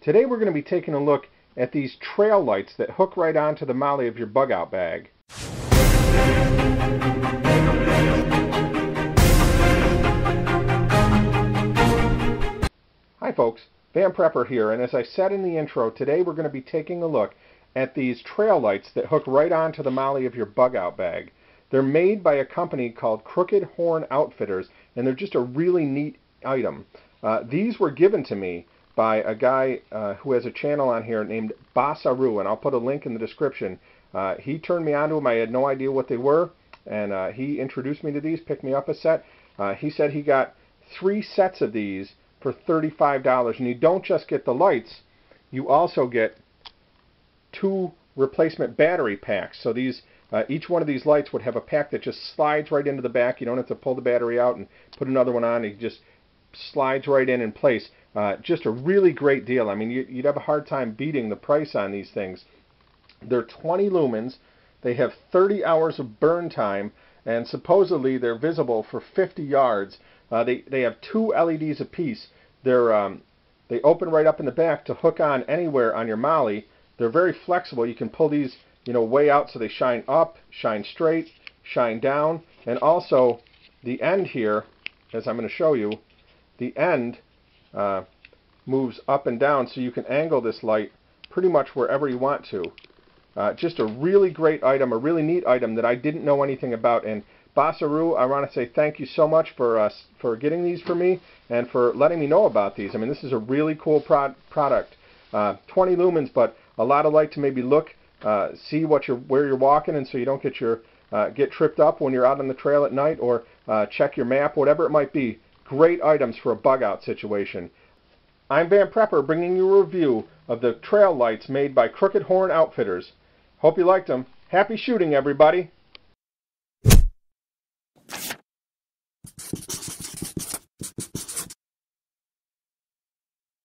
Today we're going to be taking a look at these trail lights that hook right onto the MOLLE of your bug out bag. Hi folks, Van Prepper here, and as I said in the intro, today we're going to be taking a look at these trail lights that hook right onto the MOLLE of your bug out bag. They're made by a company called Crooked Horn Outfitters, and they're just a really neat item. Uh, these were given to me by a guy uh, who has a channel on here named Bassuru, and I'll put a link in the description. Uh, he turned me on to them. I had no idea what they were, and uh, he introduced me to these, picked me up a set. Uh, he said he got three sets of these for $35, and you don't just get the lights, you also get two replacement battery packs. So these, uh, each one of these lights would have a pack that just slides right into the back. You don't have to pull the battery out and put another one on. You just slides right in in place. Uh, just a really great deal. I mean, you, would have a hard time beating the price on these things. They're 20 lumens. They have 30 hours of burn time, and supposedly they're visible for 50 yards. Uh, they, they have two LEDs apiece. They're, um, they open right up in the back to hook on anywhere on your MOLLE. They're very flexible. You can pull these you know, way out so they shine up, shine straight, shine down, and also the end here, as I'm going to show you, the end uh, moves up and down so you can angle this light pretty much wherever you want to. Uh, just a really great item, a really neat item that I didn't know anything about. And Bassuru, I want to say thank you so much for uh, for getting these for me and for letting me know about these. I mean, this is a really cool pro product. Uh, 20 lumens, but a lot of light to maybe look, uh, see what you're where you're walking, and so you don't get your uh, get tripped up when you're out on the trail at night, or uh, check your map, whatever it might be. Great items for a bug out situation. I'm Van Prepper bringing you a review of the trail lights made by Crooked Horn Outfitters. Hope you liked them. Happy shooting, everybody!